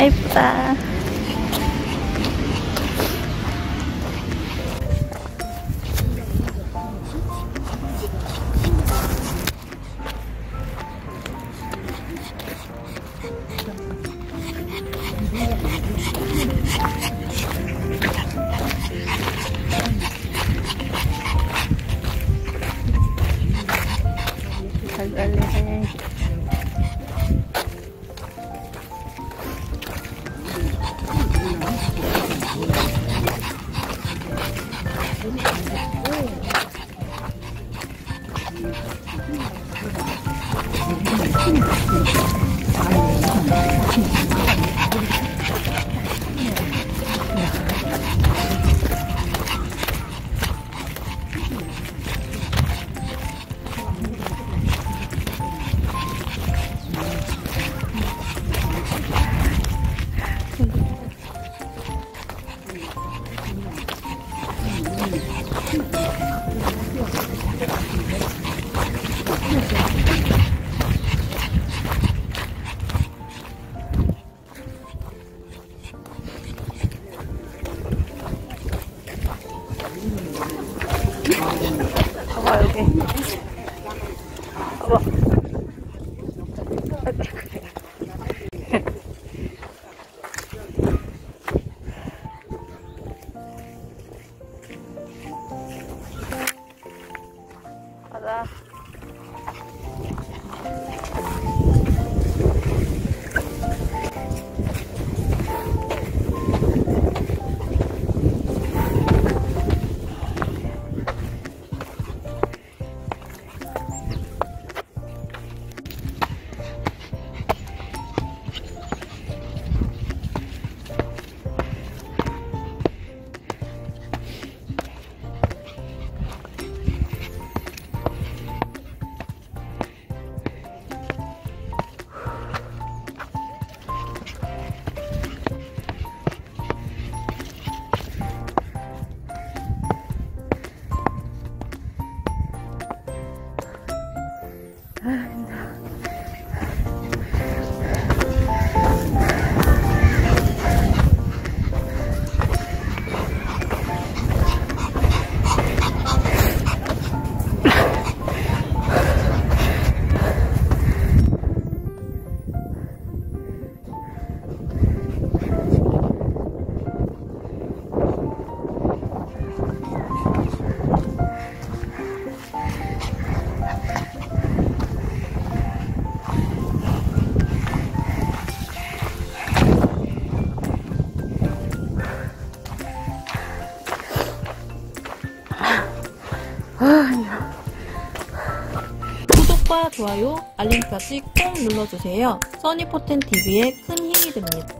아, 이 是啊 알림까지 꼭 눌러주세요. 써니포텐TV에 큰 힘이 됩니다.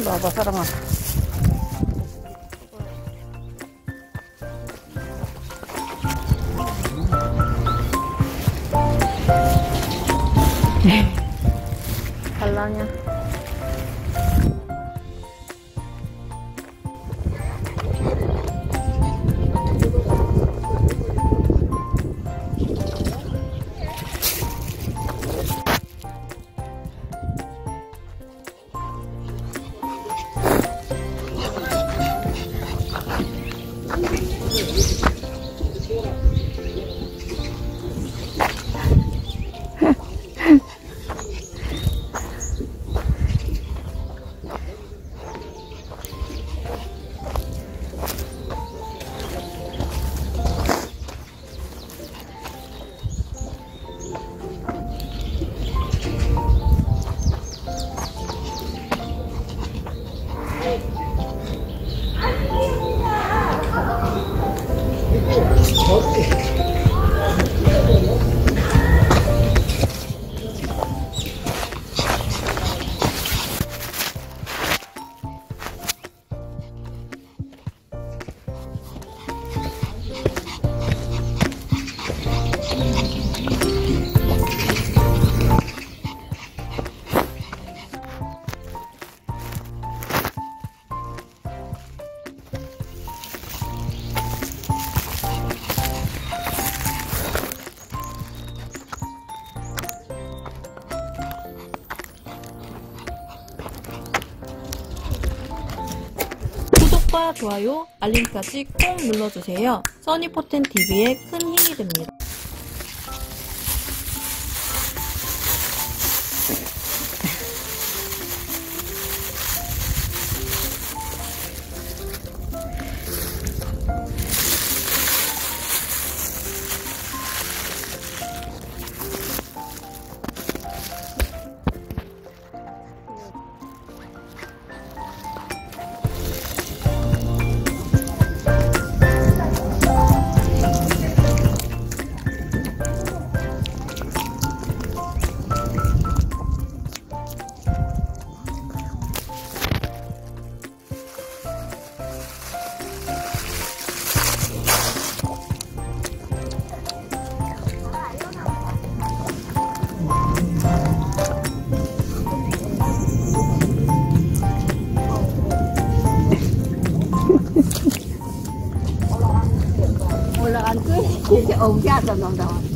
일로 와봐, 사람아. 갈라냐? 구독과 좋아요, 알림까지 꼭 눌러주세요. 써니포텐TV의 큰 힘이 됩니다. Tôn sát.